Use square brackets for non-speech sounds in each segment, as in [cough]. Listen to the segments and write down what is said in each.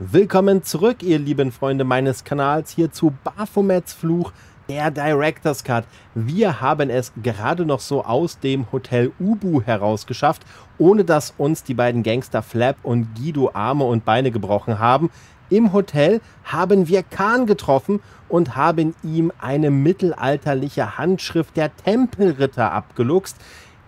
Willkommen zurück, ihr lieben Freunde meines Kanals, hier zu Baphomets Fluch, der Director's Cut. Wir haben es gerade noch so aus dem Hotel Ubu herausgeschafft, ohne dass uns die beiden Gangster Flap und Guido Arme und Beine gebrochen haben. Im Hotel haben wir Khan getroffen und haben ihm eine mittelalterliche Handschrift der Tempelritter abgeluchst.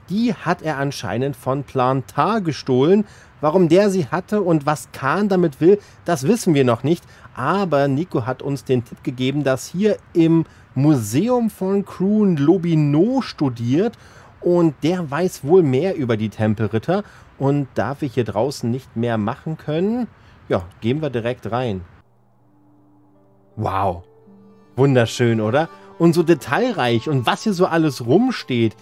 Die hat er anscheinend von Plantar gestohlen, Warum der sie hatte und was Kahn damit will, das wissen wir noch nicht. Aber Nico hat uns den Tipp gegeben, dass hier im Museum von Kroon Lobino studiert und der weiß wohl mehr über die Tempelritter. Und da wir hier draußen nicht mehr machen können, ja, gehen wir direkt rein. Wow. Wunderschön, oder? Und so detailreich und was hier so alles rumsteht.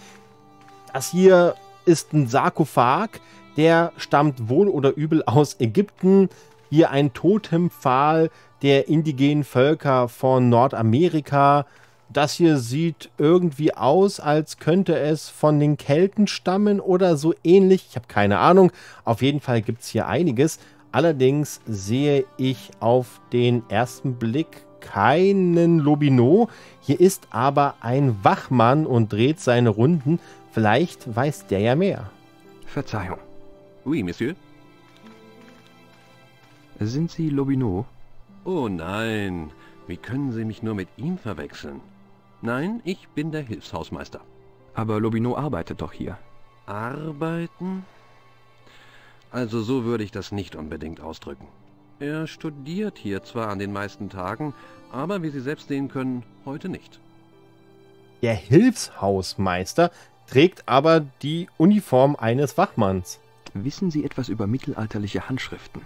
Das hier ist ein Sarkophag, der stammt wohl oder übel aus Ägypten. Hier ein Totempfahl der indigenen Völker von Nordamerika. Das hier sieht irgendwie aus, als könnte es von den Kelten stammen oder so ähnlich. Ich habe keine Ahnung. Auf jeden Fall gibt es hier einiges. Allerdings sehe ich auf den ersten Blick keinen Lobino. Hier ist aber ein Wachmann und dreht seine Runden. Vielleicht weiß der ja mehr. Verzeihung. Oui, Monsieur. Sind Sie Lobineau? Oh nein, wie können Sie mich nur mit ihm verwechseln? Nein, ich bin der Hilfshausmeister. Aber Lobineau arbeitet doch hier. Arbeiten? Also so würde ich das nicht unbedingt ausdrücken. Er studiert hier zwar an den meisten Tagen, aber wie Sie selbst sehen können, heute nicht. Der Hilfshausmeister trägt aber die Uniform eines Wachmanns. Wissen Sie etwas über mittelalterliche Handschriften?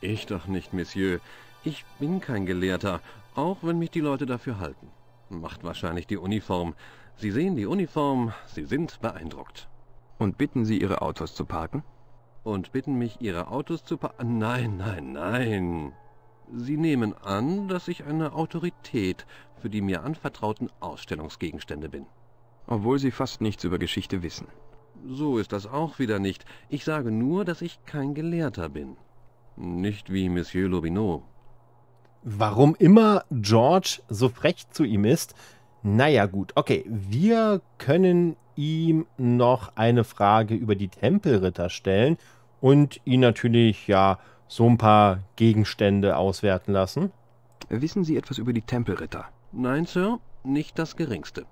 Ich doch nicht, Monsieur. Ich bin kein Gelehrter, auch wenn mich die Leute dafür halten. Macht wahrscheinlich die Uniform. Sie sehen die Uniform, Sie sind beeindruckt. Und bitten Sie, Ihre Autos zu parken? Und bitten mich, Ihre Autos zu parken? Nein, nein, nein. Sie nehmen an, dass ich eine Autorität für die mir anvertrauten Ausstellungsgegenstände bin. Obwohl Sie fast nichts über Geschichte wissen. So ist das auch wieder nicht. Ich sage nur, dass ich kein Gelehrter bin. Nicht wie Monsieur Lobineau. Warum immer George so frech zu ihm ist? Naja, gut. Okay, wir können ihm noch eine Frage über die Tempelritter stellen und ihn natürlich, ja, so ein paar Gegenstände auswerten lassen. Wissen Sie etwas über die Tempelritter? Nein, Sir, nicht das geringste.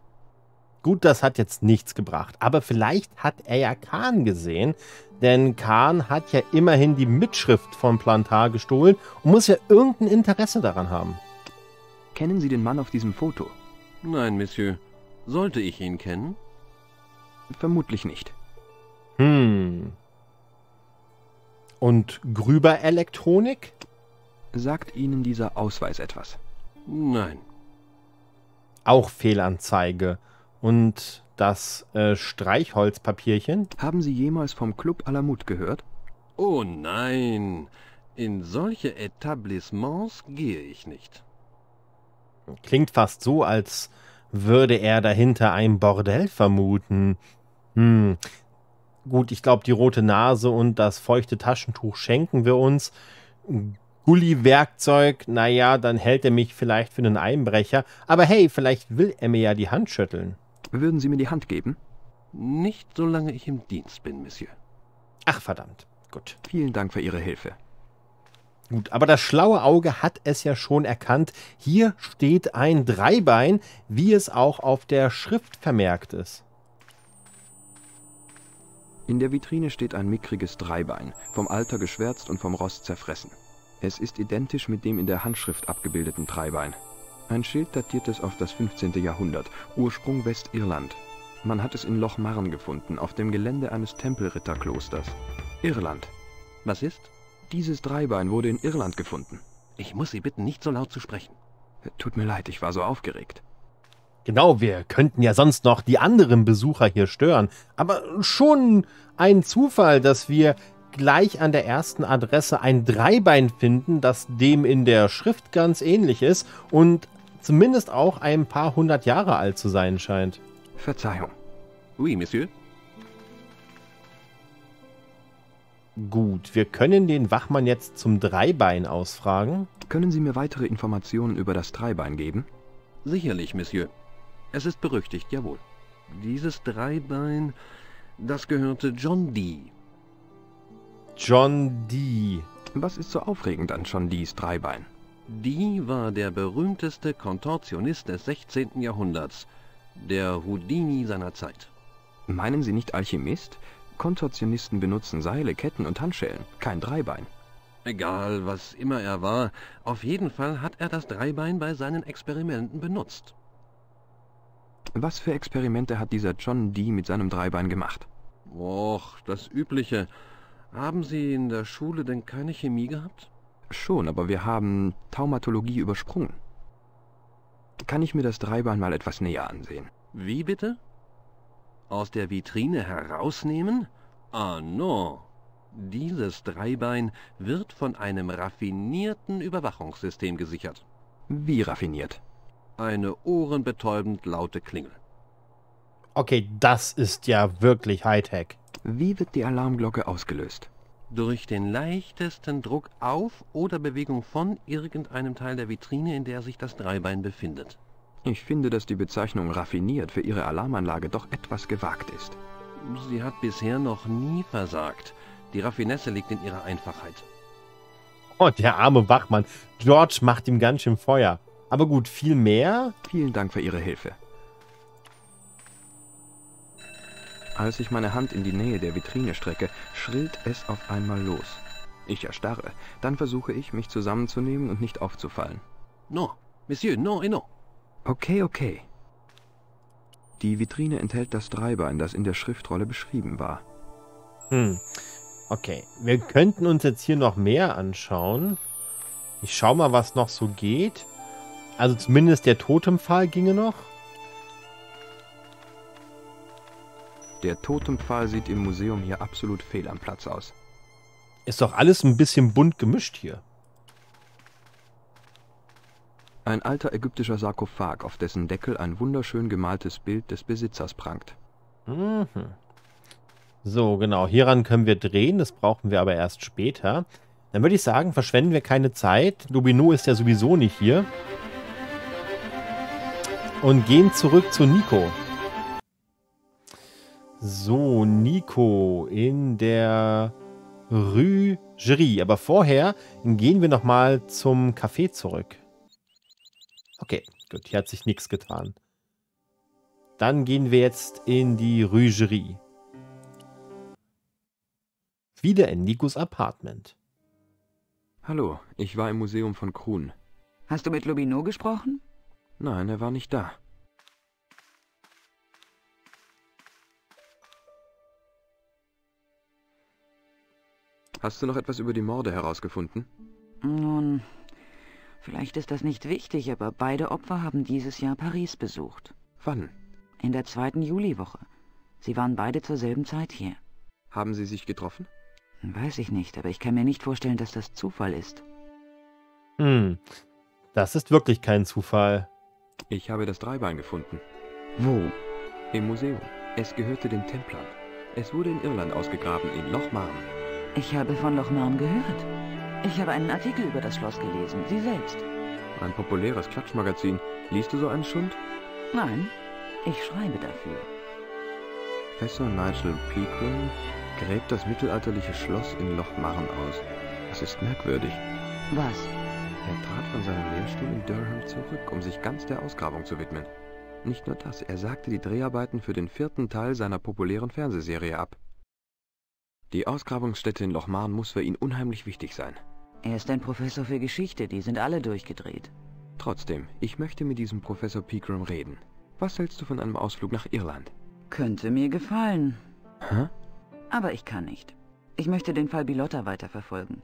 Gut, das hat jetzt nichts gebracht, aber vielleicht hat er ja Kahn gesehen, denn Kahn hat ja immerhin die Mitschrift von Plantar gestohlen und muss ja irgendein Interesse daran haben. Kennen Sie den Mann auf diesem Foto? Nein, Monsieur. Sollte ich ihn kennen? Vermutlich nicht. Hm. Und Grüber Elektronik? Sagt Ihnen dieser Ausweis etwas? Nein. Auch Fehlanzeige und das äh, Streichholzpapierchen. Haben Sie jemals vom Club Alamut gehört? Oh nein, in solche Etablissements gehe ich nicht. Klingt fast so, als würde er dahinter ein Bordell vermuten. Hm. Gut, ich glaube, die rote Nase und das feuchte Taschentuch schenken wir uns. Gulli-Werkzeug, naja, dann hält er mich vielleicht für einen Einbrecher. Aber hey, vielleicht will er mir ja die Hand schütteln. Würden Sie mir die Hand geben? Nicht solange ich im Dienst bin, Monsieur. Ach, verdammt. Gut. Vielen Dank für Ihre Hilfe. Gut, aber das schlaue Auge hat es ja schon erkannt. Hier steht ein Dreibein, wie es auch auf der Schrift vermerkt ist. In der Vitrine steht ein mickriges Dreibein, vom Alter geschwärzt und vom Rost zerfressen. Es ist identisch mit dem in der Handschrift abgebildeten Dreibein. Ein Schild datiert es auf das 15. Jahrhundert, Ursprung Westirland. Man hat es in Loch Marn gefunden, auf dem Gelände eines Tempelritterklosters. Irland. Was ist? Dieses Dreibein wurde in Irland gefunden. Ich muss Sie bitten, nicht so laut zu sprechen. Tut mir leid, ich war so aufgeregt. Genau, wir könnten ja sonst noch die anderen Besucher hier stören. Aber schon ein Zufall, dass wir gleich an der ersten Adresse ein Dreibein finden, das dem in der Schrift ganz ähnlich ist und zumindest auch ein paar hundert Jahre alt zu sein scheint. Verzeihung. Oui, Monsieur. Gut, wir können den Wachmann jetzt zum Dreibein ausfragen. Können Sie mir weitere Informationen über das Dreibein geben? Sicherlich, Monsieur. Es ist berüchtigt, jawohl. Dieses Dreibein, das gehörte John Dee. John Dee. Was ist so aufregend an John Dees Dreibein? Dee war der berühmteste Kontortionist des 16. Jahrhunderts, der Houdini seiner Zeit. Meinen Sie nicht Alchemist? Kontortionisten benutzen Seile, Ketten und Handschellen, kein Dreibein. Egal, was immer er war, auf jeden Fall hat er das Dreibein bei seinen Experimenten benutzt. Was für Experimente hat dieser John Dee mit seinem Dreibein gemacht? Och, das Übliche. Haben Sie in der Schule denn keine Chemie gehabt? Schon, aber wir haben Taumatologie übersprungen. Kann ich mir das Dreibein mal etwas näher ansehen? Wie bitte? Aus der Vitrine herausnehmen? Ah, no. Dieses Dreibein wird von einem raffinierten Überwachungssystem gesichert. Wie raffiniert? Eine ohrenbetäubend laute Klingel. Okay, das ist ja wirklich Hightech. Wie wird die Alarmglocke ausgelöst? Durch den leichtesten Druck auf oder Bewegung von irgendeinem Teil der Vitrine, in der sich das Dreibein befindet. Ich finde, dass die Bezeichnung raffiniert für Ihre Alarmanlage doch etwas gewagt ist. Sie hat bisher noch nie versagt. Die Raffinesse liegt in ihrer Einfachheit. Oh, der arme Wachmann. George macht ihm ganz schön Feuer. Aber gut, viel mehr? Vielen Dank für Ihre Hilfe. Als ich meine Hand in die Nähe der Vitrine strecke, schrillt es auf einmal los. Ich erstarre. Dann versuche ich, mich zusammenzunehmen und nicht aufzufallen. No, Monsieur, no et no. Okay, okay. Die Vitrine enthält das Dreibein, das in der Schriftrolle beschrieben war. Hm. Okay, wir könnten uns jetzt hier noch mehr anschauen. Ich schau mal, was noch so geht. Also zumindest der Totempfahl ginge noch. Der Totempfahl sieht im Museum hier absolut fehl am Platz aus. Ist doch alles ein bisschen bunt gemischt hier. Ein alter ägyptischer Sarkophag, auf dessen Deckel ein wunderschön gemaltes Bild des Besitzers prangt. Mhm. So, genau. Hieran können wir drehen. Das brauchen wir aber erst später. Dann würde ich sagen, verschwenden wir keine Zeit. Lubino ist ja sowieso nicht hier. Und gehen zurück zu Nico. So, Nico in der Rue Gerie. Aber vorher gehen wir nochmal zum Café zurück. Okay, gut. Hier hat sich nichts getan. Dann gehen wir jetzt in die Rue Gerie. Wieder in Nikos Apartment. Hallo, ich war im Museum von Krun. Hast du mit Lobino gesprochen? Nein, er war nicht da. Hast du noch etwas über die Morde herausgefunden? Nun, vielleicht ist das nicht wichtig, aber beide Opfer haben dieses Jahr Paris besucht. Wann? In der zweiten Juliwoche. Sie waren beide zur selben Zeit hier. Haben sie sich getroffen? Weiß ich nicht, aber ich kann mir nicht vorstellen, dass das Zufall ist. Hm, das ist wirklich kein Zufall. Ich habe das Dreibein gefunden. Wo? Im Museum. Es gehörte den Templern. Es wurde in Irland ausgegraben, in Loch Marne. Ich habe von Lochmarn gehört. Ich habe einen Artikel über das Schloss gelesen. Sie selbst. Ein populäres Klatschmagazin. Liest du so einen Schund? Nein, ich schreibe dafür. Professor Nigel Pegram gräbt das mittelalterliche Schloss in Loch Marne aus. Das ist merkwürdig. Was? Er trat von seinem Lehrstuhl in Durham zurück, um sich ganz der Ausgrabung zu widmen. Nicht nur das, er sagte die Dreharbeiten für den vierten Teil seiner populären Fernsehserie ab. Die Ausgrabungsstätte in Loch Marne muss für ihn unheimlich wichtig sein. Er ist ein Professor für Geschichte, die sind alle durchgedreht. Trotzdem, ich möchte mit diesem Professor Pegram reden. Was hältst du von einem Ausflug nach Irland? Könnte mir gefallen. Hä? Aber ich kann nicht. Ich möchte den Fall Bilotta weiterverfolgen.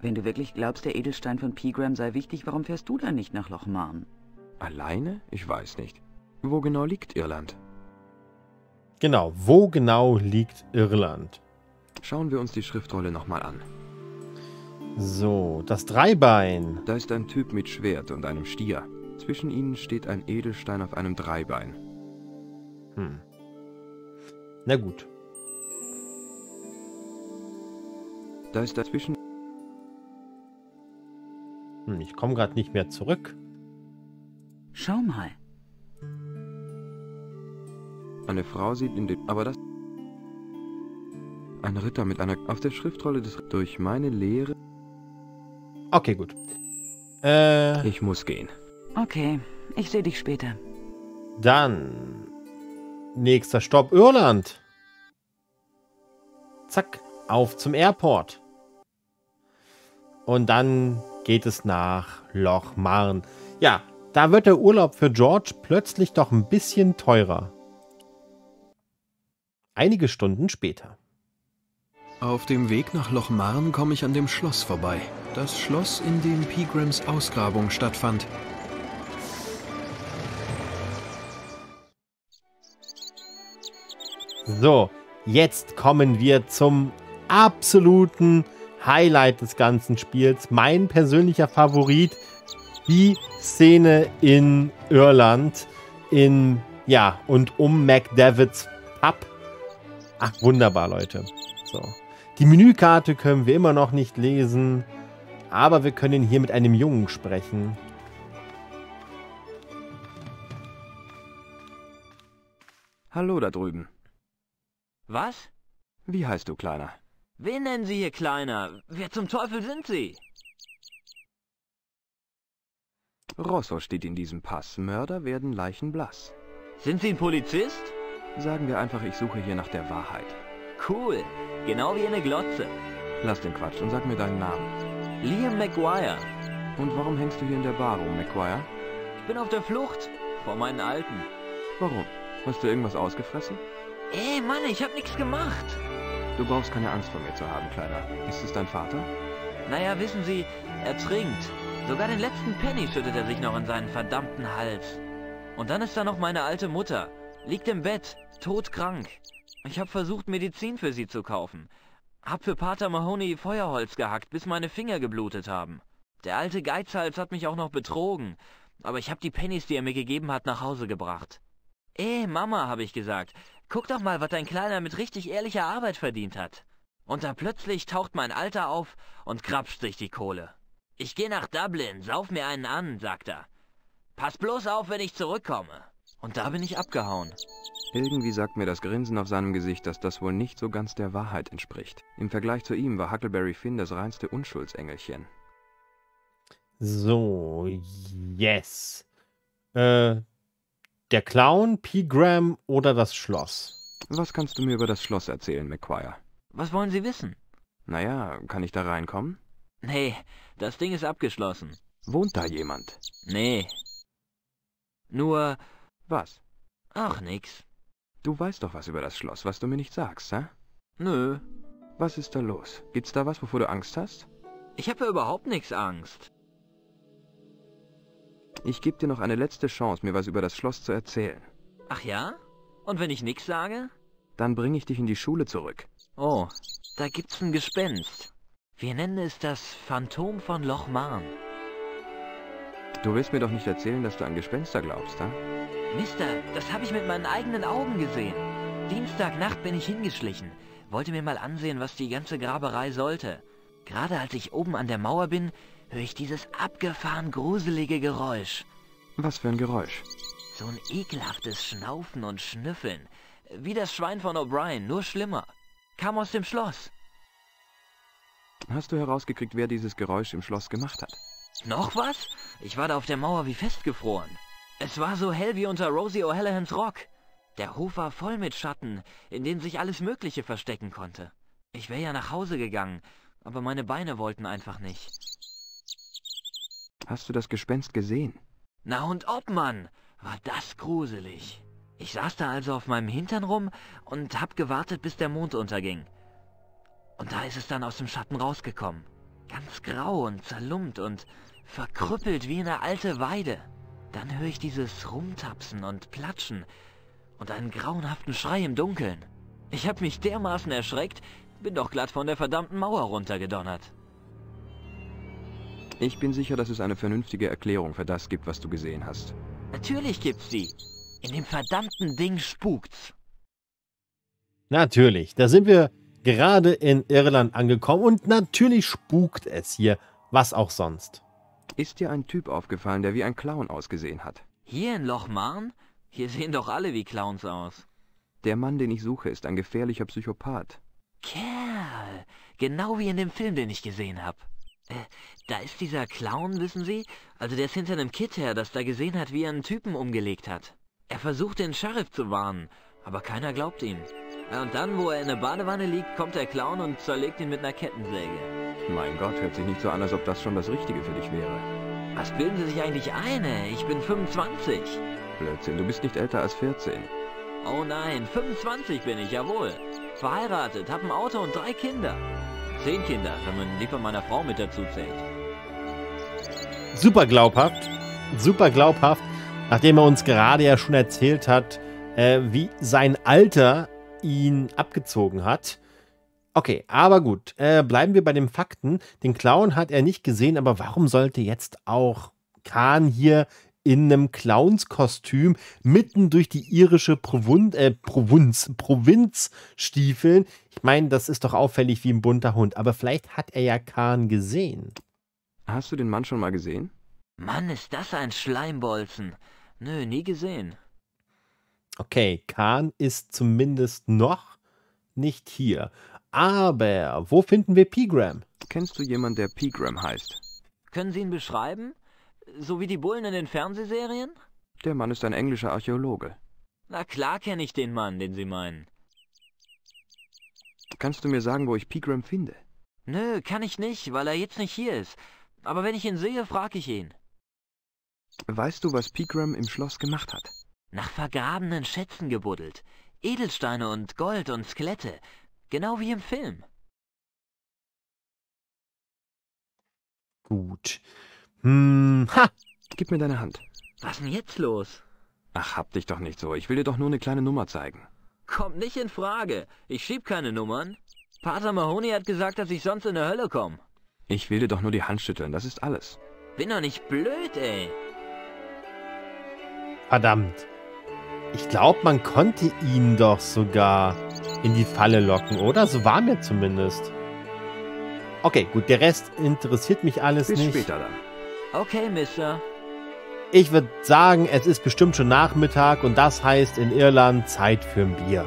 Wenn du wirklich glaubst, der Edelstein von Pegram sei wichtig, warum fährst du dann nicht nach Loch Marne? Alleine? Ich weiß nicht. Wo genau liegt Irland? Genau, wo genau liegt Irland? Schauen wir uns die Schriftrolle nochmal an. So, das Dreibein. Da ist ein Typ mit Schwert und einem Stier. Zwischen ihnen steht ein Edelstein auf einem Dreibein. Hm. Na gut. Da ist dazwischen... Hm, ich komme gerade nicht mehr zurück. Schau mal. Eine Frau sieht in dem... Aber das... Ein Ritter mit einer... Auf der Schriftrolle des... Durch meine Lehre... Okay, gut. Äh, Ich muss gehen. Okay, ich sehe dich später. dann. Nächster Stopp Irland. Zack, auf zum Airport. Und dann geht es nach Loch Marn. Ja, da wird der Urlaub für George plötzlich doch ein bisschen teurer. Einige Stunden später. Auf dem Weg nach Loch Marn komme ich an dem Schloss vorbei. Das Schloss, in dem Pigrams Ausgrabung stattfand. So, jetzt kommen wir zum absoluten Highlight des ganzen Spiels. Mein persönlicher Favorit, die Szene in Irland, in, ja, und um McDavids Pub. Ach, wunderbar, Leute. So. Die Menükarte können wir immer noch nicht lesen, aber wir können hier mit einem Jungen sprechen. Hallo da drüben. Was? Wie heißt du, Kleiner? Wen nennen Sie hier Kleiner? Wer zum Teufel sind Sie? Rosso steht in diesem Pass. Mörder werden leichenblass. Sind Sie ein Polizist? Sagen wir einfach, ich suche hier nach der Wahrheit. Cool. Genau wie eine Glotze. Lass den Quatsch und sag mir deinen Namen. Liam McGuire. Und warum hängst du hier in der Bar rum, McGuire? Ich bin auf der Flucht. Vor meinen Alten. Warum? Hast du irgendwas ausgefressen? Ey, Mann, ich hab nichts gemacht. Du brauchst keine Angst vor mir zu haben, Kleiner. Ist es dein Vater? Naja, wissen Sie, er trinkt. Sogar den letzten Penny schüttet er sich noch in seinen verdammten Hals. Und dann ist da noch meine alte Mutter. Liegt im Bett, todkrank. Ich hab versucht, Medizin für sie zu kaufen. Hab für Pater Mahoney Feuerholz gehackt, bis meine Finger geblutet haben. Der alte Geizhals hat mich auch noch betrogen. Aber ich hab die Pennies, die er mir gegeben hat, nach Hause gebracht. Ey, Mama, habe ich gesagt. Guck doch mal, was dein Kleiner mit richtig ehrlicher Arbeit verdient hat. Und da plötzlich taucht mein Alter auf und krapscht sich die Kohle. Ich geh nach Dublin, sauf mir einen an, sagt er. Pass bloß auf, wenn ich zurückkomme. Und da bin ich abgehauen. Irgendwie sagt mir das Grinsen auf seinem Gesicht, dass das wohl nicht so ganz der Wahrheit entspricht. Im Vergleich zu ihm war Huckleberry Finn das reinste Unschuldsengelchen. So, yes. Äh, der Clown, Pigram oder das Schloss? Was kannst du mir über das Schloss erzählen, McQuire? Was wollen Sie wissen? Naja, kann ich da reinkommen? Nee, das Ding ist abgeschlossen. Wohnt da jemand? Nee. Nur, Was? ach nix. Du weißt doch was über das Schloss, was du mir nicht sagst, hä? Nö. Was ist da los? Gibt's da was, wovor du Angst hast? Ich habe ja überhaupt nix Angst. Ich gebe dir noch eine letzte Chance, mir was über das Schloss zu erzählen. Ach ja? Und wenn ich nix sage? Dann bringe ich dich in die Schule zurück. Oh, da gibt's ein Gespenst. Wir nennen es das Phantom von Loch Marn. Du willst mir doch nicht erzählen, dass du an Gespenster glaubst, hä? Mister, das habe ich mit meinen eigenen Augen gesehen. Dienstagnacht bin ich hingeschlichen. Wollte mir mal ansehen, was die ganze Graberei sollte. Gerade als ich oben an der Mauer bin, höre ich dieses abgefahren gruselige Geräusch. Was für ein Geräusch. So ein ekelhaftes Schnaufen und Schnüffeln. Wie das Schwein von O'Brien, nur schlimmer. Kam aus dem Schloss. Hast du herausgekriegt, wer dieses Geräusch im Schloss gemacht hat? Noch was? Ich war da auf der Mauer wie festgefroren. Es war so hell wie unter Rosie O'Hallahans Rock. Der Hof war voll mit Schatten, in denen sich alles Mögliche verstecken konnte. Ich wäre ja nach Hause gegangen, aber meine Beine wollten einfach nicht. Hast du das Gespenst gesehen? Na und ob, Mann, war das gruselig. Ich saß da also auf meinem Hintern rum und hab gewartet, bis der Mond unterging. Und da ist es dann aus dem Schatten rausgekommen. Ganz grau und zerlumpt und verkrüppelt wie eine alte Weide. Dann höre ich dieses Rumtapsen und Platschen und einen grauenhaften Schrei im Dunkeln. Ich hab mich dermaßen erschreckt, bin doch glatt von der verdammten Mauer runtergedonnert. Ich bin sicher, dass es eine vernünftige Erklärung für das gibt, was du gesehen hast. Natürlich gibt's die. In dem verdammten Ding spukt's. Natürlich, da sind wir gerade in Irland angekommen und natürlich spukt es hier, was auch sonst. Ist dir ein Typ aufgefallen, der wie ein Clown ausgesehen hat? Hier in Lochmarn? Hier sehen doch alle wie Clowns aus. Der Mann, den ich suche, ist ein gefährlicher Psychopath. Kerl, genau wie in dem Film, den ich gesehen habe. Äh, da ist dieser Clown, wissen Sie? Also der ist hinter einem Kid her, das da gesehen hat, wie er einen Typen umgelegt hat. Er versucht den Sheriff zu warnen, aber keiner glaubt ihm. Und dann, wo er in der Badewanne liegt, kommt der Clown und zerlegt ihn mit einer Kettensäge. Mein Gott, hört sich nicht so an, als ob das schon das Richtige für dich wäre. Was bilden Sie sich eigentlich ein? ey? Ich bin 25. Blödsinn, du bist nicht älter als 14. Oh nein, 25 bin ich, jawohl. Verheiratet, hab ein Auto und drei Kinder. Zehn Kinder, wenn man die von meiner Frau mit dazu zählt. Super glaubhaft, super glaubhaft, nachdem er uns gerade ja schon erzählt hat, äh, wie sein Alter ihn abgezogen hat. Okay, aber gut, äh, bleiben wir bei den Fakten. Den Clown hat er nicht gesehen, aber warum sollte jetzt auch Khan hier in einem Clownskostüm mitten durch die irische Provun äh, Provinz, Provinz stiefeln? Ich meine, das ist doch auffällig wie ein bunter Hund, aber vielleicht hat er ja Khan gesehen. Hast du den Mann schon mal gesehen? Mann, ist das ein Schleimbolzen. Nö, nie gesehen. Okay, Khan ist zumindest noch nicht hier. Aber wo finden wir Pigram? Kennst du jemanden, der Pegram heißt? Können Sie ihn beschreiben? So wie die Bullen in den Fernsehserien? Der Mann ist ein englischer Archäologe. Na klar kenne ich den Mann, den Sie meinen. Kannst du mir sagen, wo ich Pegram finde? Nö, kann ich nicht, weil er jetzt nicht hier ist. Aber wenn ich ihn sehe, frage ich ihn. Weißt du, was Pegram im Schloss gemacht hat? Nach vergrabenen Schätzen gebuddelt. Edelsteine und Gold und Skelette. Genau wie im Film. Gut. Hm, ha! Gib mir deine Hand. Was denn jetzt los? Ach, hab dich doch nicht so. Ich will dir doch nur eine kleine Nummer zeigen. Kommt nicht in Frage. Ich schieb keine Nummern. Pater Mahoney hat gesagt, dass ich sonst in der Hölle komme. Ich will dir doch nur die Hand schütteln, das ist alles. Bin doch nicht blöd, ey. Verdammt. Ich glaube, man konnte ihn doch sogar in die Falle locken, oder? So war mir zumindest. Okay, gut, der Rest interessiert mich alles Bis nicht. später dann. Okay, Mister. Ich würde sagen, es ist bestimmt schon Nachmittag und das heißt in Irland Zeit für ein Bier.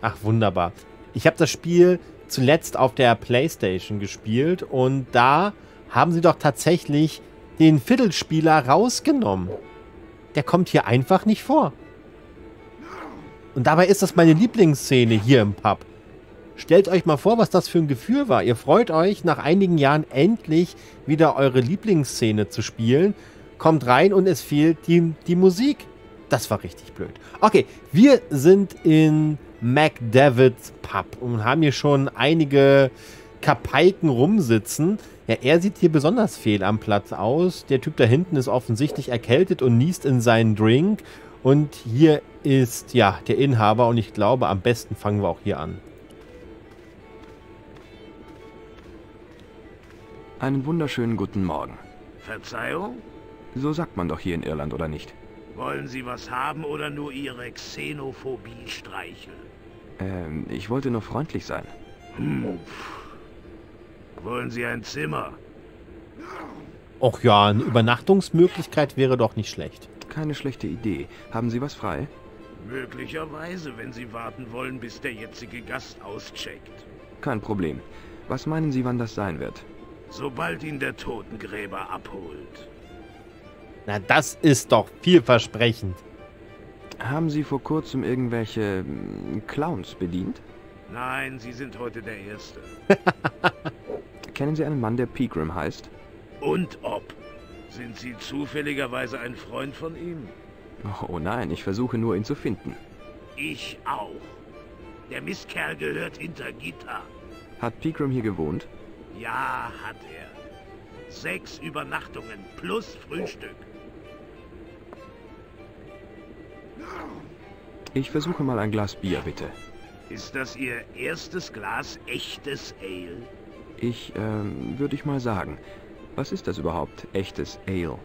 Ach, wunderbar. Ich habe das Spiel zuletzt auf der PlayStation gespielt und da haben sie doch tatsächlich den Viertelspieler rausgenommen. Der kommt hier einfach nicht vor. Und dabei ist das meine Lieblingsszene hier im Pub. Stellt euch mal vor, was das für ein Gefühl war. Ihr freut euch, nach einigen Jahren endlich wieder eure Lieblingsszene zu spielen. Kommt rein und es fehlt die, die Musik. Das war richtig blöd. Okay, wir sind in McDavids Pub und haben hier schon einige Kapaiken rumsitzen. Ja, er sieht hier besonders fehl am Platz aus. Der Typ da hinten ist offensichtlich erkältet und niest in seinen Drink. Und hier ist ja der Inhaber und ich glaube, am besten fangen wir auch hier an. Einen wunderschönen guten Morgen. Verzeihung? So sagt man doch hier in Irland, oder nicht? Wollen Sie was haben oder nur Ihre Xenophobie streicheln? Ähm, ich wollte nur freundlich sein. Hm. Wollen Sie ein Zimmer? Och ja, eine Übernachtungsmöglichkeit wäre doch nicht schlecht. Keine schlechte Idee. Haben Sie was frei? Möglicherweise, wenn Sie warten wollen, bis der jetzige Gast auscheckt. Kein Problem. Was meinen Sie, wann das sein wird? Sobald ihn der Totengräber abholt. Na, das ist doch vielversprechend. Haben Sie vor kurzem irgendwelche mm, Clowns bedient? Nein, Sie sind heute der Erste. [laughs] Kennen Sie einen Mann, der Pegram heißt? Und ob? Sind Sie zufälligerweise ein Freund von ihm? Oh nein, ich versuche nur, ihn zu finden. Ich auch. Der Mistkerl gehört hinter Gitter. Hat Pegram hier gewohnt? Ja, hat er. Sechs Übernachtungen plus Frühstück. Ich versuche mal ein Glas Bier, bitte. Ist das Ihr erstes Glas echtes Ale? Ich, ähm, würde ich mal sagen. Was ist das überhaupt, echtes Ale?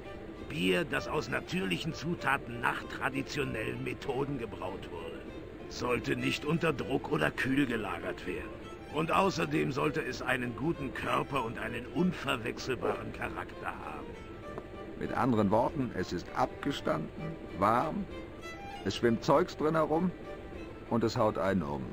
Bier, das aus natürlichen Zutaten nach traditionellen Methoden gebraut wurde. Sollte nicht unter Druck oder kühl gelagert werden. Und außerdem sollte es einen guten Körper und einen unverwechselbaren Charakter haben. Mit anderen Worten, es ist abgestanden, warm, es schwimmt Zeugs drin herum und es haut einen um.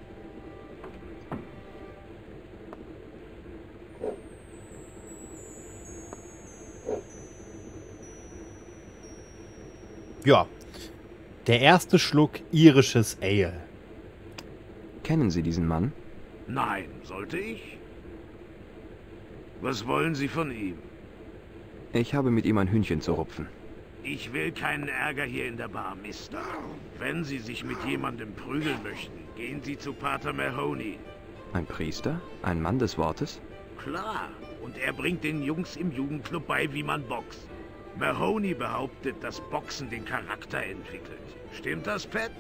Ja, der erste Schluck irisches Ale. Kennen Sie diesen Mann? Nein, sollte ich? Was wollen Sie von ihm? Ich habe mit ihm ein Hühnchen zu rupfen. Ich will keinen Ärger hier in der Bar, Mister. Wenn Sie sich mit jemandem prügeln möchten, gehen Sie zu Pater Mahoney. Ein Priester? Ein Mann des Wortes? Klar, und er bringt den Jungs im Jugendclub bei, wie man boxt. Mahoney behauptet, dass Boxen den Charakter entwickelt. Stimmt das, Pat?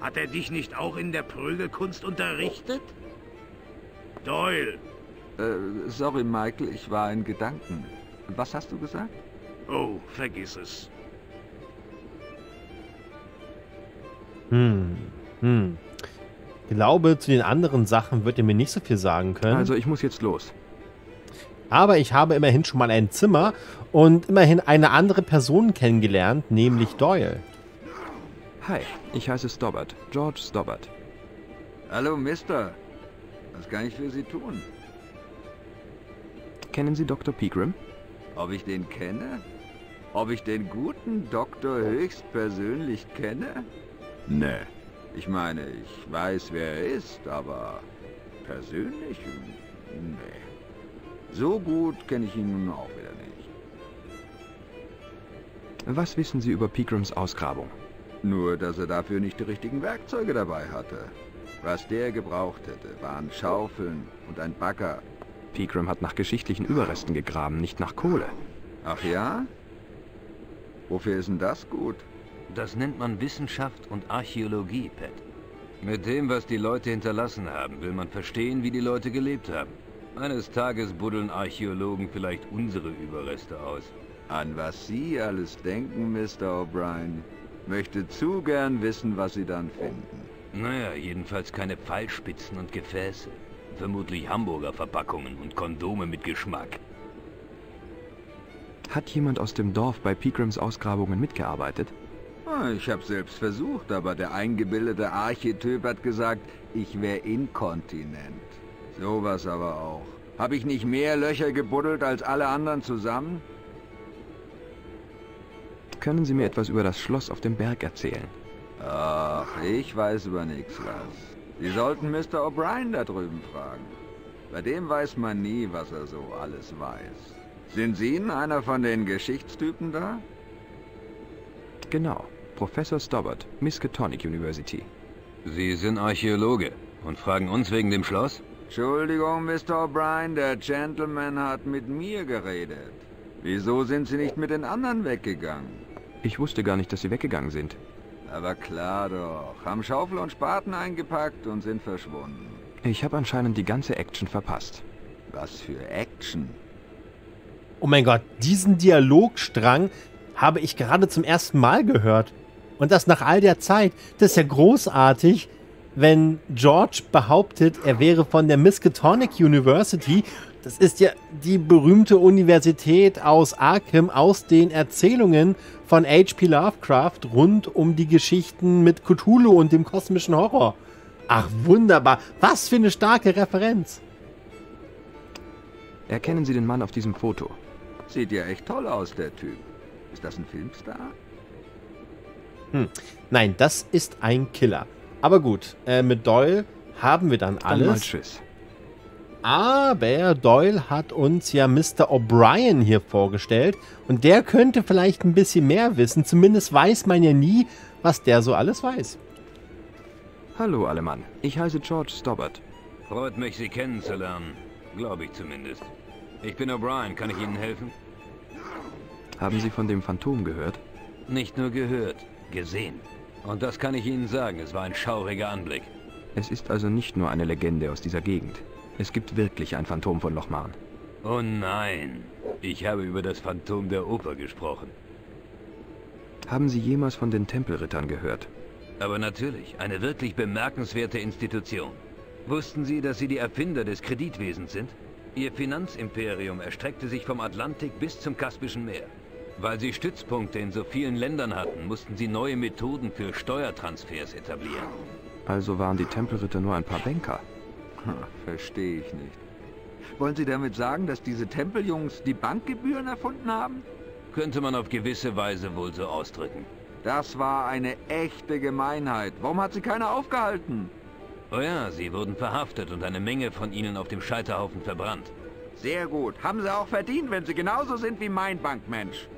Hat er dich nicht auch in der Prügelkunst unterrichtet? Doyle. Äh, sorry, Michael, ich war in Gedanken. Was hast du gesagt? Oh, vergiss es. Hm, hm. Glaube, zu den anderen Sachen wird er mir nicht so viel sagen können. Also ich muss jetzt los. Aber ich habe immerhin schon mal ein Zimmer und immerhin eine andere Person kennengelernt, nämlich Doyle. Hi, ich heiße Stobbart. George Stobbart. Hallo, Mister. Was kann ich für Sie tun? Kennen Sie Dr. Pegram? Ob ich den kenne? Ob ich den guten Doktor höchstpersönlich kenne? Nee. Ich meine, ich weiß, wer er ist, aber persönlich? Nee. So gut kenne ich ihn nun auch wieder nicht. Was wissen Sie über Pegrams Ausgrabung? Nur, dass er dafür nicht die richtigen Werkzeuge dabei hatte. Was der gebraucht hätte, waren Schaufeln und ein Bagger. Pegram hat nach geschichtlichen Überresten gegraben, nicht nach Kohle. Ach ja? Wofür ist denn das gut? Das nennt man Wissenschaft und Archäologie, Pat. Mit dem, was die Leute hinterlassen haben, will man verstehen, wie die Leute gelebt haben. Eines Tages buddeln Archäologen vielleicht unsere Überreste aus. An was Sie alles denken, Mr. O'Brien. Möchte zu gern wissen, was Sie dann finden. Naja, jedenfalls keine Pfeilspitzen und Gefäße. Vermutlich Hamburger Verpackungen und Kondome mit Geschmack. Hat jemand aus dem Dorf bei Pegrams Ausgrabungen mitgearbeitet? Ah, Ich habe selbst versucht, aber der eingebildete Archetyp hat gesagt, ich wäre inkontinent. Sowas aber auch. Habe ich nicht mehr Löcher gebuddelt als alle anderen zusammen? Können Sie mir etwas über das Schloss auf dem Berg erzählen? Ach, ich weiß über nichts was. Sie sollten Mr. O'Brien da drüben fragen. Bei dem weiß man nie, was er so alles weiß. Sind Sie einer von den Geschichtstypen da? Genau. Professor Stobbart, Miskatonic University. Sie sind Archäologe und fragen uns wegen dem Schloss? Entschuldigung, Mr. O'Brien, der Gentleman hat mit mir geredet. Wieso sind Sie nicht mit den anderen weggegangen? Ich wusste gar nicht, dass Sie weggegangen sind. Aber klar doch. Haben Schaufel und Spaten eingepackt und sind verschwunden. Ich habe anscheinend die ganze Action verpasst. Was für Action. Oh mein Gott, diesen Dialogstrang habe ich gerade zum ersten Mal gehört. Und das nach all der Zeit. Das ist ja großartig, wenn George behauptet, er wäre von der Miskatonic University. Das ist ja die berühmte Universität aus Arkham, aus den Erzählungen von H.P. Lovecraft rund um die Geschichten mit Cthulhu und dem kosmischen Horror. Ach, wunderbar. Was für eine starke Referenz. Erkennen Sie den Mann auf diesem Foto? Sieht ja echt toll aus, der Typ. Ist das ein Filmstar? Hm. Nein, das ist ein Killer. Aber gut, äh, mit Doyle haben wir dann Dann mal alles. tschüss. Aber Doyle hat uns ja Mr. O'Brien hier vorgestellt und der könnte vielleicht ein bisschen mehr wissen. Zumindest weiß man ja nie, was der so alles weiß. Hallo, alle Mann. Ich heiße George Stobbart. Freut mich, Sie kennenzulernen. Glaube ich zumindest. Ich bin O'Brien, kann ich Ihnen helfen? Haben Sie von dem Phantom gehört? Nicht nur gehört, gesehen. Und das kann ich Ihnen sagen, es war ein schauriger Anblick. Es ist also nicht nur eine Legende aus dieser Gegend. Es gibt wirklich ein Phantom von Lochmarn. Oh nein, ich habe über das Phantom der Oper gesprochen. Haben Sie jemals von den Tempelrittern gehört? Aber natürlich, eine wirklich bemerkenswerte Institution. Wussten Sie, dass Sie die Erfinder des Kreditwesens sind? Ihr Finanzimperium erstreckte sich vom Atlantik bis zum Kaspischen Meer. Weil sie Stützpunkte in so vielen Ländern hatten, mussten sie neue Methoden für Steuertransfers etablieren. Also waren die Tempelritter nur ein paar Banker. Verstehe ich nicht. Wollen Sie damit sagen, dass diese Tempeljungs die Bankgebühren erfunden haben? Könnte man auf gewisse Weise wohl so ausdrücken. Das war eine echte Gemeinheit. Warum hat sie keiner aufgehalten? Oh ja, sie wurden verhaftet und eine Menge von ihnen auf dem Scheiterhaufen verbrannt. Sehr gut. Haben sie auch verdient, wenn sie genauso sind wie mein Bankmensch.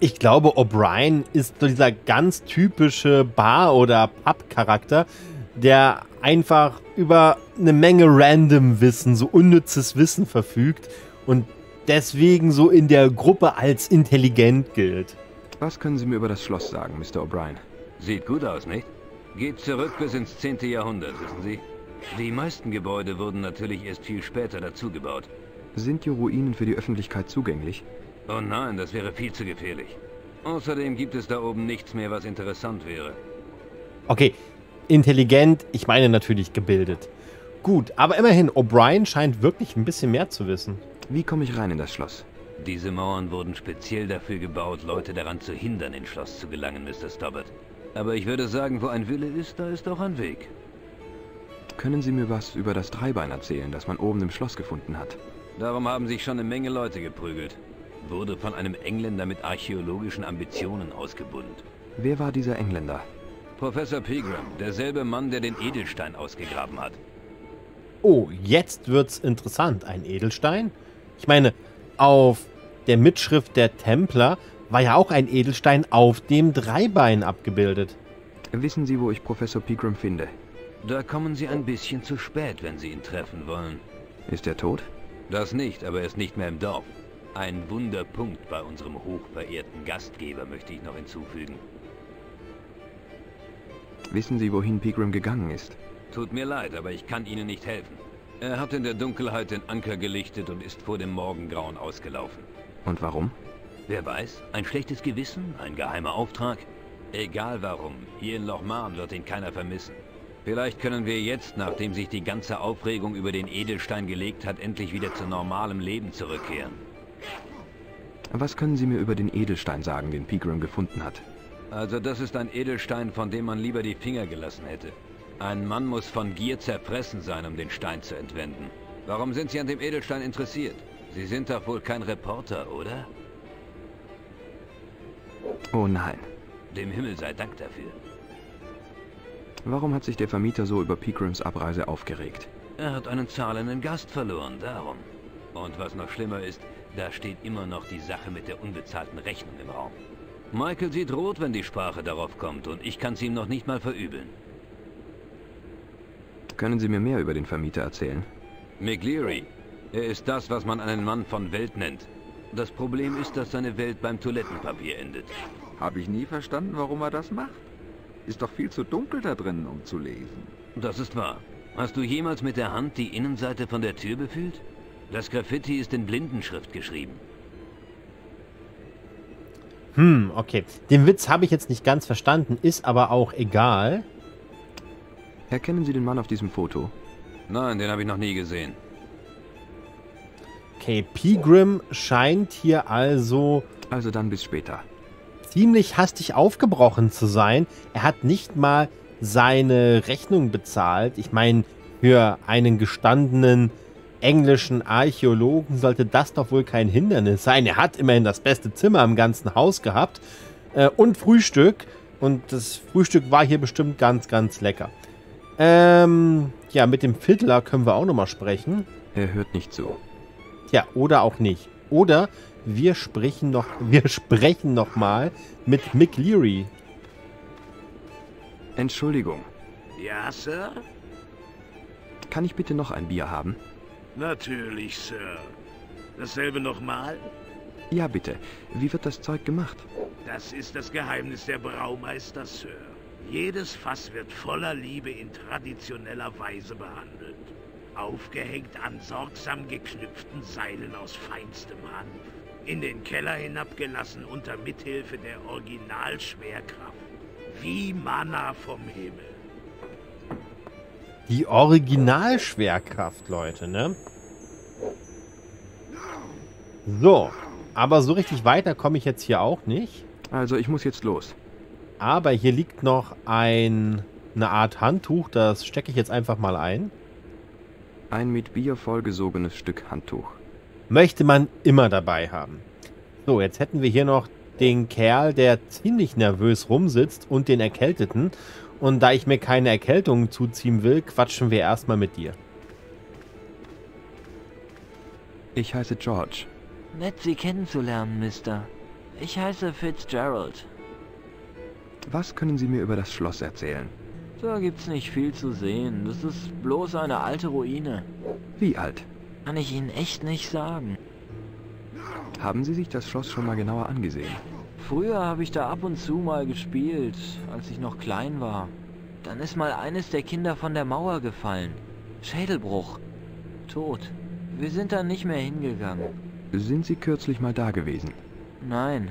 Ich glaube, O'Brien ist so dieser ganz typische Bar- oder Pub-Charakter, der einfach über eine Menge random Wissen, so unnützes Wissen verfügt und deswegen so in der Gruppe als intelligent gilt. Was können Sie mir über das Schloss sagen, Mr. O'Brien? Sieht gut aus, nicht? Geht zurück bis ins 10. Jahrhundert, wissen Sie? Die meisten Gebäude wurden natürlich erst viel später dazugebaut. Sind die Ruinen für die Öffentlichkeit zugänglich? Oh nein, das wäre viel zu gefährlich. Außerdem gibt es da oben nichts mehr, was interessant wäre. Okay, intelligent, ich meine natürlich gebildet. Gut, aber immerhin, O'Brien scheint wirklich ein bisschen mehr zu wissen. Wie komme ich rein in das Schloss? Diese Mauern wurden speziell dafür gebaut, Leute daran zu hindern, ins Schloss zu gelangen, Mr. Stobbart. Aber ich würde sagen, wo ein Wille ist, da ist auch ein Weg. Können Sie mir was über das Dreibein erzählen, das man oben im Schloss gefunden hat? Darum haben sich schon eine Menge Leute geprügelt. Wurde von einem Engländer mit archäologischen Ambitionen ausgebunden. Wer war dieser Engländer? Professor Pegram, derselbe Mann, der den Edelstein ausgegraben hat. Oh, jetzt wird's interessant. Ein Edelstein? Ich meine, auf der Mitschrift der Templer war ja auch ein Edelstein auf dem Dreibein abgebildet. Wissen Sie, wo ich Professor Pegram finde? Da kommen Sie ein bisschen zu spät, wenn Sie ihn treffen wollen. Ist er tot? Das nicht, aber er ist nicht mehr im Dorf. Ein Wunderpunkt bei unserem hochverehrten Gastgeber möchte ich noch hinzufügen. Wissen Sie, wohin Pegram gegangen ist? Tut mir leid, aber ich kann Ihnen nicht helfen. Er hat in der Dunkelheit den Anker gelichtet und ist vor dem Morgengrauen ausgelaufen. Und warum? Wer weiß, ein schlechtes Gewissen, ein geheimer Auftrag? Egal warum, hier in Lochmarn wird ihn keiner vermissen. Vielleicht können wir jetzt, nachdem sich die ganze Aufregung über den Edelstein gelegt hat, endlich wieder zu normalem Leben zurückkehren. Was können Sie mir über den Edelstein sagen, den Pegram gefunden hat? Also das ist ein Edelstein, von dem man lieber die Finger gelassen hätte. Ein Mann muss von Gier zerfressen sein, um den Stein zu entwenden. Warum sind Sie an dem Edelstein interessiert? Sie sind doch wohl kein Reporter, oder? Oh nein. Dem Himmel sei Dank dafür. Warum hat sich der Vermieter so über Pegrams Abreise aufgeregt? Er hat einen zahlenden Gast verloren, darum. Und was noch schlimmer ist, da steht immer noch die Sache mit der unbezahlten Rechnung im Raum. Michael sieht rot, wenn die Sprache darauf kommt, und ich kann es ihm noch nicht mal verübeln. Können Sie mir mehr über den Vermieter erzählen? McLeary. Er ist das, was man einen Mann von Welt nennt. Das Problem ist, dass seine Welt beim Toilettenpapier endet. Habe ich nie verstanden, warum er das macht. Ist doch viel zu dunkel da drin, um zu lesen. Das ist wahr. Hast du jemals mit der Hand die Innenseite von der Tür befühlt? Das Graffiti ist in Blindenschrift geschrieben. Hm, okay. Den Witz habe ich jetzt nicht ganz verstanden, ist aber auch egal. Erkennen Sie den Mann auf diesem Foto? Nein, den habe ich noch nie gesehen. Okay, Pegram scheint hier also Also dann bis später. ziemlich hastig aufgebrochen zu sein. Er hat nicht mal seine Rechnung bezahlt. Ich meine, für einen gestandenen englischen Archäologen sollte das doch wohl kein Hindernis sein. Er hat immerhin das beste Zimmer im ganzen Haus gehabt äh, und Frühstück. Und das Frühstück war hier bestimmt ganz, ganz lecker. Ähm, ja, mit dem Fiddler können wir auch nochmal sprechen. Er hört nicht zu. Ja, oder auch nicht. Oder wir sprechen noch, [laughs] wir sprechen noch mal mit Mick Leary. Entschuldigung, Ja, Sir? kann ich bitte noch ein Bier haben? Natürlich, Sir. Dasselbe nochmal? Ja, bitte. Wie wird das Zeug gemacht? Das ist das Geheimnis der Braumeister, Sir. Jedes Fass wird voller Liebe in traditioneller Weise behandelt. Aufgehängt an sorgsam geknüpften Seilen aus feinstem Hanf, in den Keller hinabgelassen unter Mithilfe der Originalschwerkraft, wie Manna vom Himmel. Die Originalschwerkraft, Leute, ne? So, aber so richtig weiter komme ich jetzt hier auch nicht. Also ich muss jetzt los. Aber hier liegt noch ein, eine Art Handtuch, das stecke ich jetzt einfach mal ein. Ein mit Bier vollgesogenes Stück Handtuch. Möchte man immer dabei haben. So, jetzt hätten wir hier noch den Kerl, der ziemlich nervös rumsitzt und den Erkälteten. Und da ich mir keine Erkältung zuziehen will, quatschen wir erstmal mit dir. Ich heiße George. Nett, Sie kennenzulernen, Mister. Ich heiße Fitzgerald. Was können Sie mir über das Schloss erzählen? Da gibt's nicht viel zu sehen. Das ist bloß eine alte Ruine. Wie alt? Kann ich Ihnen echt nicht sagen. Haben Sie sich das Schloss schon mal genauer angesehen? Früher habe ich da ab und zu mal gespielt, als ich noch klein war. Dann ist mal eines der Kinder von der Mauer gefallen. Schädelbruch. Tot. Wir sind dann nicht mehr hingegangen. Sind Sie kürzlich mal da gewesen? Nein,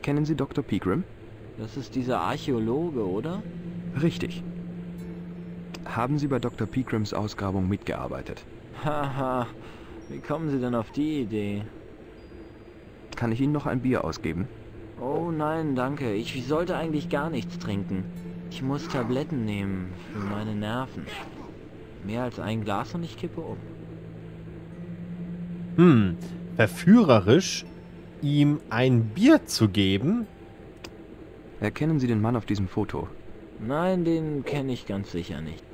Kennen Sie Dr. Pegram? das ist dieser Archäologe, oder? Richtig. Haben Sie bei Dr. Pegrams Ausgrabung mitgearbeitet? Haha, wie kommen Sie denn auf die Idee? Kann ich Ihnen noch ein Bier ausgeben? Oh nein, danke. Ich sollte eigentlich gar nichts trinken. Ich muss Tabletten nehmen für meine Nerven. Mehr als ein Glas und ich kippe um. Hm, verführerisch, ihm ein Bier zu geben. Erkennen Sie den Mann auf diesem Foto? Nein, den kenne ich ganz sicher nicht.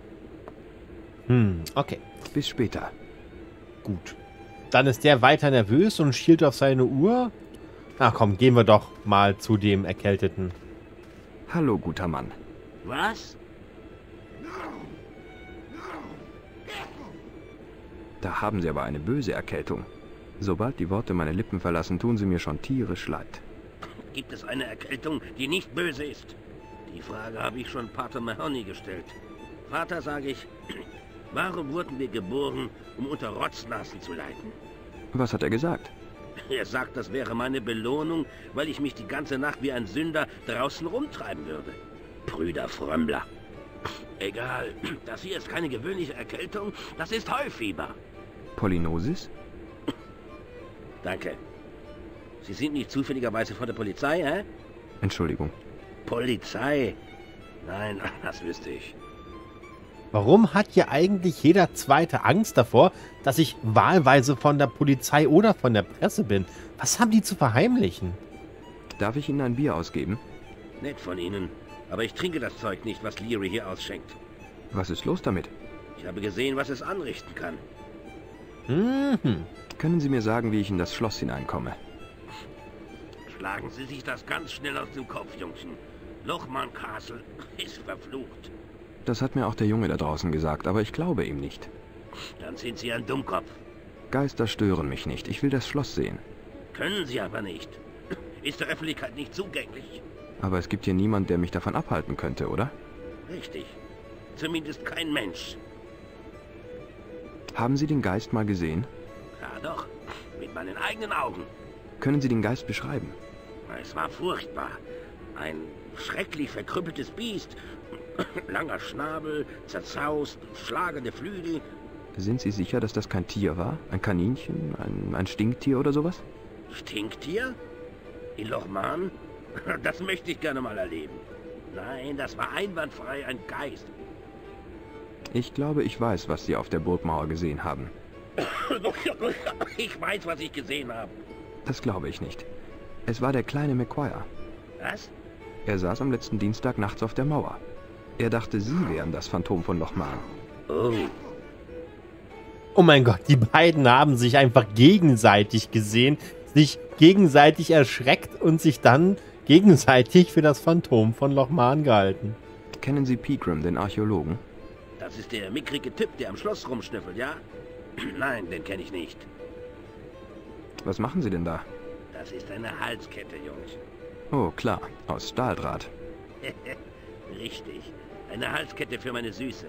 Hm, okay, Bis später. gut. Dann ist der weiter nervös und schielt auf seine Uhr. Ach komm, gehen wir doch mal zu dem Erkälteten. Hallo, guter Mann. Was? Da haben Sie aber eine böse Erkältung. Sobald die Worte meine Lippen verlassen, tun sie mir schon tierisch leid. Gibt es eine Erkältung, die nicht böse ist? Die Frage habe ich schon Pater Mahoney gestellt. Vater, sage ich, [clears throat] warum wurden wir geboren, um unter Rotznasen zu leiden? Was hat er gesagt? Er sagt, das wäre meine Belohnung, weil ich mich die ganze Nacht wie ein Sünder draußen rumtreiben würde. Brüder Frömmler. [clears throat] Egal, [clears throat] das hier ist keine gewöhnliche Erkältung, das ist Heufieber. Polynosis? Danke. Sie sind nicht zufälligerweise von der Polizei, hä? Entschuldigung. Polizei? Nein, [laughs] das wüsste ich. Warum hat hier eigentlich jeder Zweite Angst davor, dass ich wahlweise von der Polizei oder von der Presse bin? Was haben die zu verheimlichen? Darf ich Ihnen ein Bier ausgeben? Nett von Ihnen. Aber ich trinke das Zeug nicht, was Leary hier ausschenkt. Was ist los damit? Ich habe gesehen, was es anrichten kann. Mhm. Können Sie mir sagen, wie ich in das Schloss hineinkomme? Schlagen Sie sich das ganz schnell aus dem Kopf, Jungchen. Lochmann Castle ist verflucht. Das hat mir auch der Junge da draußen gesagt, aber ich glaube ihm nicht. Dann sind Sie ein Dummkopf. Geister stören mich nicht. Ich will das Schloss sehen. Können Sie aber nicht. Ist der Öffentlichkeit nicht zugänglich. Aber es gibt hier niemand, der mich davon abhalten könnte, oder? Richtig. Zumindest kein Mensch. Haben Sie den Geist mal gesehen? Ja doch, mit meinen eigenen Augen. Können Sie den Geist beschreiben? Es war furchtbar. Ein schrecklich verkrüppeltes Biest. [clears throat] Langer Schnabel, zerzaust, schlagende Flügel. Sind Sie sicher, dass das kein Tier war? Ein Kaninchen? Ein, ein Stinktier oder sowas? Stinktier? In Lochmann? [laughs] Das möchte ich gerne mal erleben. Nein, das war einwandfrei ein Geist. Ich glaube, ich weiß, was Sie auf der Burgmauer gesehen haben. [laughs] Ich weiß, was ich gesehen habe. Das glaube ich nicht. Es war der kleine McQuire. Was? Er saß am letzten Dienstag nachts auf der Mauer. Er dachte, Sie wären das Phantom von Lochmann. Oh, Oh mein Gott, die beiden haben sich einfach gegenseitig gesehen, sich gegenseitig erschreckt und sich dann gegenseitig für das Phantom von Lochmann gehalten. Kennen Sie Pegram, den Archäologen? das ist der mickrige Typ, der am Schloss rumschnüffelt, ja? [clears throat] Nein, den kenne ich nicht. Was machen Sie denn da? Das ist eine Halskette, Jungs. Oh, klar, aus Stahldraht. [laughs] Richtig. Eine Halskette für meine Süße.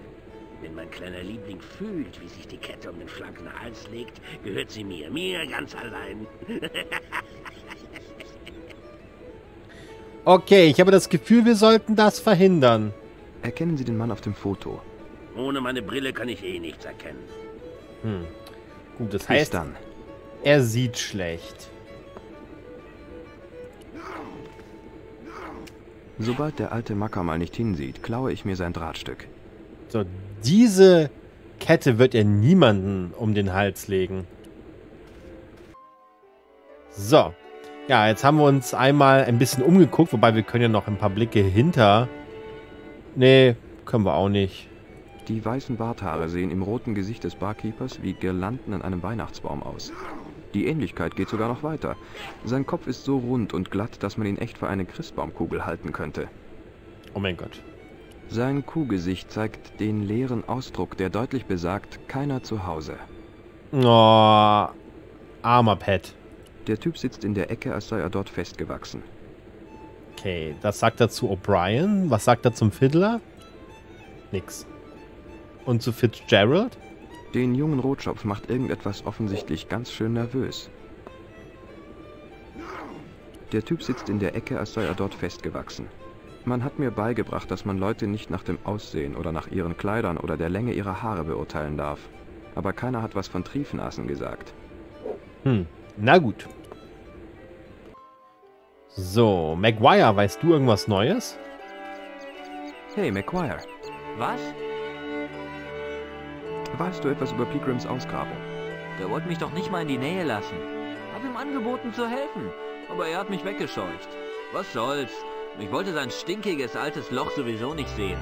Wenn mein kleiner Liebling fühlt, wie sich die Kette um den schlanken Hals legt, gehört sie mir. Mir ganz allein. [laughs] okay, ich habe das Gefühl, wir sollten das verhindern. Erkennen Sie den Mann auf dem Foto? Ohne meine Brille kann ich eh nichts erkennen. Hm. Gut, das heißt, dann. er sieht schlecht. Sobald der alte Macker mal nicht hinsieht, klaue ich mir sein Drahtstück. So, diese Kette wird er niemanden um den Hals legen. So. Ja, jetzt haben wir uns einmal ein bisschen umgeguckt, wobei wir können ja noch ein paar Blicke hinter. Nee, können wir auch nicht. Die weißen Barthaare sehen im roten Gesicht des Barkeepers wie Girlanden an einem Weihnachtsbaum aus. Die Ähnlichkeit geht sogar noch weiter. Sein Kopf ist so rund und glatt, dass man ihn echt für eine Christbaumkugel halten könnte. Oh mein Gott. Sein Kuhgesicht zeigt den leeren Ausdruck, der deutlich besagt, keiner zu Hause. Oh, armer Pet. Der Typ sitzt in der Ecke, als sei er dort festgewachsen. Okay, das sagt er zu O'Brien. Was sagt er zum Fiddler? Nix. Und zu Fitzgerald? Den jungen Rotschopf macht irgendetwas offensichtlich ganz schön nervös. Der Typ sitzt in der Ecke, als sei er dort festgewachsen. Man hat mir beigebracht, dass man Leute nicht nach dem Aussehen oder nach ihren Kleidern oder der Länge ihrer Haare beurteilen darf. Aber keiner hat was von Triefnasen gesagt. Hm, na gut. So, Maguire, weißt du irgendwas Neues? Hey, Maguire. Was? Weißt du etwas über Pigrams Ausgrabung? Der wollte mich doch nicht mal in die Nähe lassen. Hab ihm angeboten zu helfen, aber er hat mich weggescheucht. Was soll's? Ich wollte sein stinkiges altes Loch sowieso nicht sehen.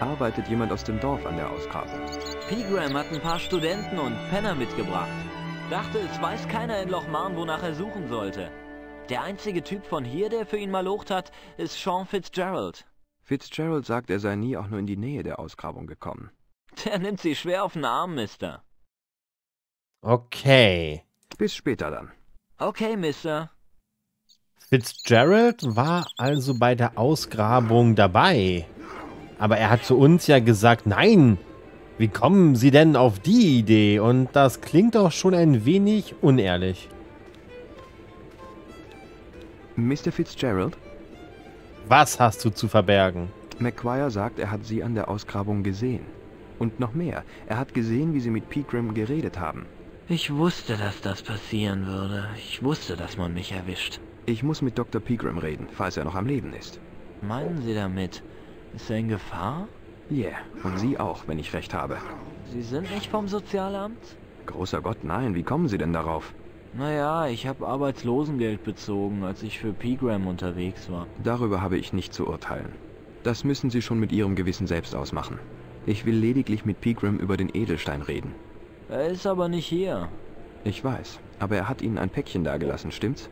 Arbeitet jemand aus dem Dorf an der Ausgrabung? Pigram hat ein paar Studenten und Penner mitgebracht. Dachte, es weiß keiner in Lochmarn, wonach er suchen sollte. Der einzige Typ von hier, der für ihn malocht hat, ist Sean Fitzgerald. Fitzgerald sagt, er sei nie auch nur in die Nähe der Ausgrabung gekommen. Der [laughs] nimmt sie schwer auf den Arm, Mister. Okay. Bis später dann. Okay, Mister. Fitzgerald war also bei der Ausgrabung dabei. Aber er hat zu uns ja gesagt, nein, wie kommen Sie denn auf die Idee? Und das klingt doch schon ein wenig unehrlich. Mr. Fitzgerald? Was hast du zu verbergen? McQuire sagt, er hat Sie an der Ausgrabung gesehen. Und noch mehr, er hat gesehen, wie Sie mit Pegram geredet haben. Ich wusste, dass das passieren würde. Ich wusste, dass man mich erwischt. Ich muss mit Dr. Pegram reden, falls er noch am Leben ist. Meinen Sie damit? Ist er in Gefahr? Ja, yeah, und Sie auch, wenn ich recht habe. Sie sind nicht vom Sozialamt? Großer Gott, nein. Wie kommen Sie denn darauf? Naja, ich habe Arbeitslosengeld bezogen, als ich für Pegram unterwegs war. Darüber habe ich nicht zu urteilen. Das müssen Sie schon mit Ihrem Gewissen selbst ausmachen. Ich will lediglich mit Pegram über den Edelstein reden. Er ist aber nicht hier. Ich weiß, aber er hat Ihnen ein Päckchen dagelassen, stimmt's?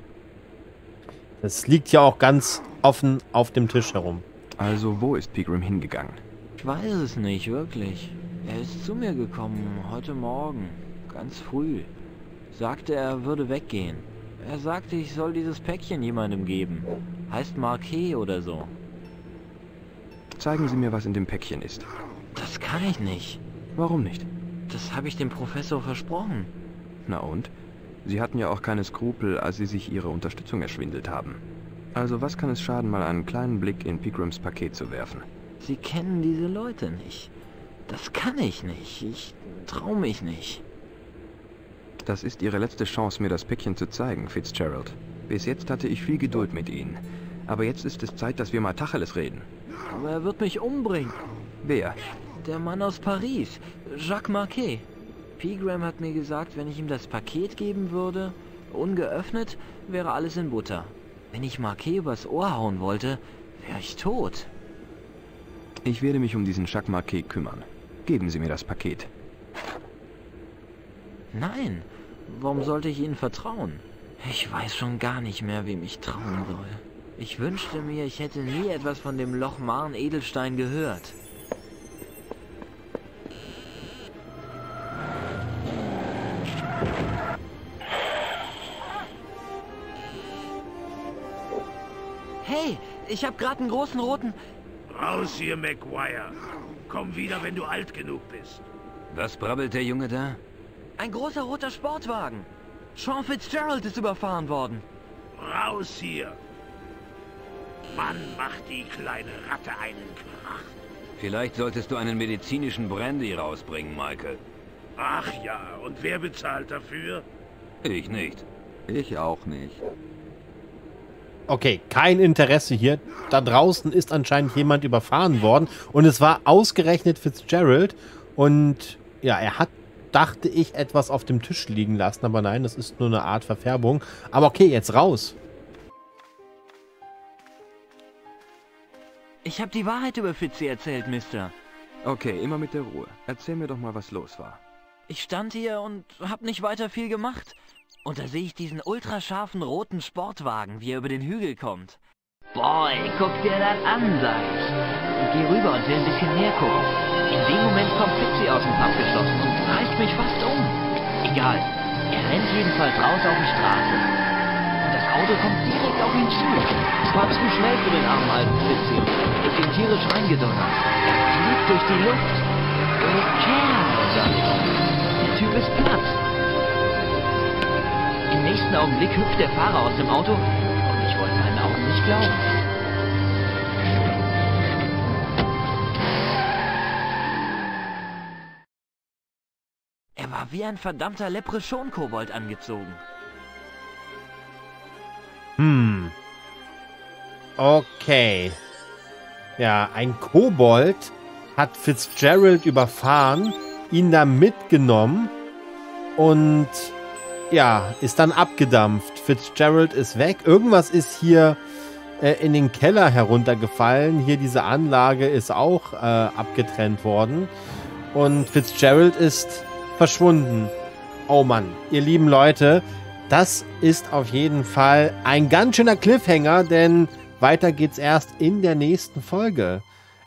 Das liegt ja auch ganz offen auf dem Tisch herum. Also, wo ist Pegram hingegangen? Ich weiß es nicht, wirklich. Er ist zu mir gekommen, heute Morgen, ganz früh. Sagte, er würde weggehen. Er sagte, ich soll dieses Päckchen jemandem geben. Heißt Marquet oder so. Zeigen Sie mir, was in dem Päckchen ist. Das kann ich nicht. Warum nicht? Das habe ich dem Professor versprochen. Na und? Sie hatten ja auch keine Skrupel, als Sie sich Ihre Unterstützung erschwindelt haben. Also was kann es schaden, mal einen kleinen Blick in Pigrams Paket zu werfen? Sie kennen diese Leute nicht. Das kann ich nicht. Ich traue mich nicht. Das ist Ihre letzte Chance, mir das Päckchen zu zeigen, Fitzgerald. Bis jetzt hatte ich viel Geduld mit Ihnen. Aber jetzt ist es Zeit, dass wir mal Tacheles reden. Aber er wird mich umbringen. Wer? Der Mann aus Paris, Jacques Marquet. Pegram hat mir gesagt, wenn ich ihm das Paket geben würde, ungeöffnet, wäre alles in Butter. Wenn ich Marquet übers Ohr hauen wollte, wäre ich tot. Ich werde mich um diesen Jacques Marquet kümmern. Geben Sie mir das Paket. Nein, warum sollte ich Ihnen vertrauen? Ich weiß schon gar nicht mehr, wem ich trauen soll. Ich wünschte mir, ich hätte nie etwas von dem Lochmarn Edelstein gehört. Ich habe gerade einen großen roten... Raus hier, McGuire. Komm wieder, wenn du alt genug bist. Was brabbelt der Junge da? Ein großer roter Sportwagen. Sean Fitzgerald ist überfahren worden. Raus hier. Mann, macht die kleine Ratte einen Krach. Vielleicht solltest du einen medizinischen Brandy rausbringen, Michael. Ach ja, und wer bezahlt dafür? Ich nicht. Ich auch nicht. Okay, kein Interesse hier. Da draußen ist anscheinend jemand überfahren worden und es war ausgerechnet Fitzgerald und ja, er hat, dachte ich, etwas auf dem Tisch liegen lassen, aber nein, das ist nur eine Art Verfärbung. Aber okay, jetzt raus. Ich habe die Wahrheit über Fitzy erzählt, Mister. Okay, immer mit der Ruhe. Erzähl mir doch mal, was los war. Ich stand hier und hab nicht weiter viel gemacht. Und da sehe ich diesen ultrascharfen roten Sportwagen, wie er über den Hügel kommt. Boy, guck dir das an, sag ich. Geh rüber und will ein bisschen näher gucken. In dem Moment kommt Fitzy aus dem Pub geschossen und reißt mich fast um. Egal, er rennt jedenfalls raus auf die Straße. Und das Auto kommt direkt auf ihn zu. Es war zu schnell für den armen alten und ist ihm tierisch reingedonnert. Er fliegt durch die Luft. Oh sag ich. Der Typ ist platt. Im nächsten Augenblick hüpft der Fahrer aus dem Auto und ich wollte meinen Augen nicht glauben. Er war wie ein verdammter Leprechaun-Kobold angezogen. Hm. Okay. Ja, ein Kobold hat Fitzgerald überfahren, ihn da mitgenommen und ja, ist dann abgedampft. Fitzgerald ist weg. Irgendwas ist hier äh, in den Keller heruntergefallen. Hier diese Anlage ist auch äh, abgetrennt worden. Und Fitzgerald ist verschwunden. Oh Mann, ihr lieben Leute, das ist auf jeden Fall ein ganz schöner Cliffhanger, denn weiter geht's erst in der nächsten Folge.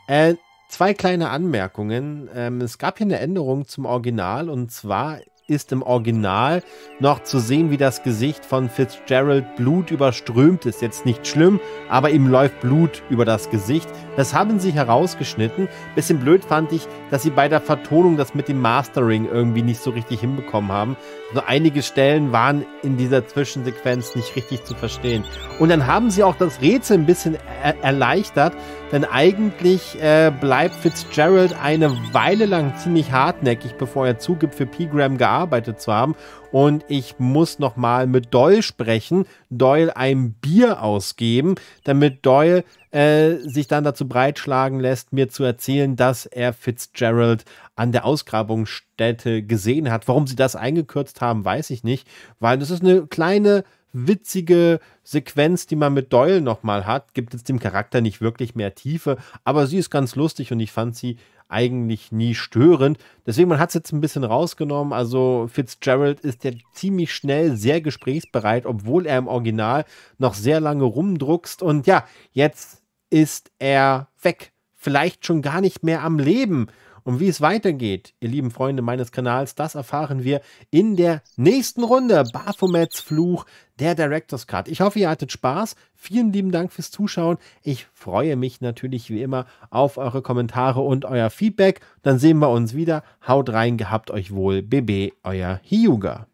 Äh, zwei kleine Anmerkungen. Ähm, es gab hier eine Änderung zum Original und zwar ist im Original noch zu sehen, wie das Gesicht von Fitzgerald Blut überströmt ist. Jetzt nicht schlimm, aber ihm läuft Blut über das Gesicht. Das haben sie herausgeschnitten. Bisschen blöd fand ich, dass sie bei der Vertonung das mit dem Mastering irgendwie nicht so richtig hinbekommen haben. Also einige Stellen waren in dieser Zwischensequenz nicht richtig zu verstehen. Und dann haben sie auch das Rätsel ein bisschen er erleichtert, denn eigentlich äh, bleibt Fitzgerald eine Weile lang ziemlich hartnäckig, bevor er zugibt, für Pigram gearbeitet zu haben. Und ich muss nochmal mit Doyle sprechen, Doyle ein Bier ausgeben, damit Doyle äh, sich dann dazu breitschlagen lässt, mir zu erzählen, dass er Fitzgerald an der Ausgrabungsstätte gesehen hat. Warum sie das eingekürzt haben, weiß ich nicht, weil das ist eine kleine witzige Sequenz, die man mit Doyle nochmal hat. Gibt jetzt dem Charakter nicht wirklich mehr Tiefe, aber sie ist ganz lustig und ich fand sie eigentlich nie störend. Deswegen, man hat es jetzt ein bisschen rausgenommen. Also Fitzgerald ist ja ziemlich schnell sehr gesprächsbereit, obwohl er im Original noch sehr lange rumdruckst. Und ja, jetzt ist er weg. Vielleicht schon gar nicht mehr am Leben. Und wie es weitergeht, ihr lieben Freunde meines Kanals, das erfahren wir in der nächsten Runde. Baphomets Fluch, der Director's Cut. Ich hoffe, ihr hattet Spaß. Vielen lieben Dank fürs Zuschauen. Ich freue mich natürlich wie immer auf eure Kommentare und euer Feedback. Dann sehen wir uns wieder. Haut rein, gehabt euch wohl. BB, euer Hyuga.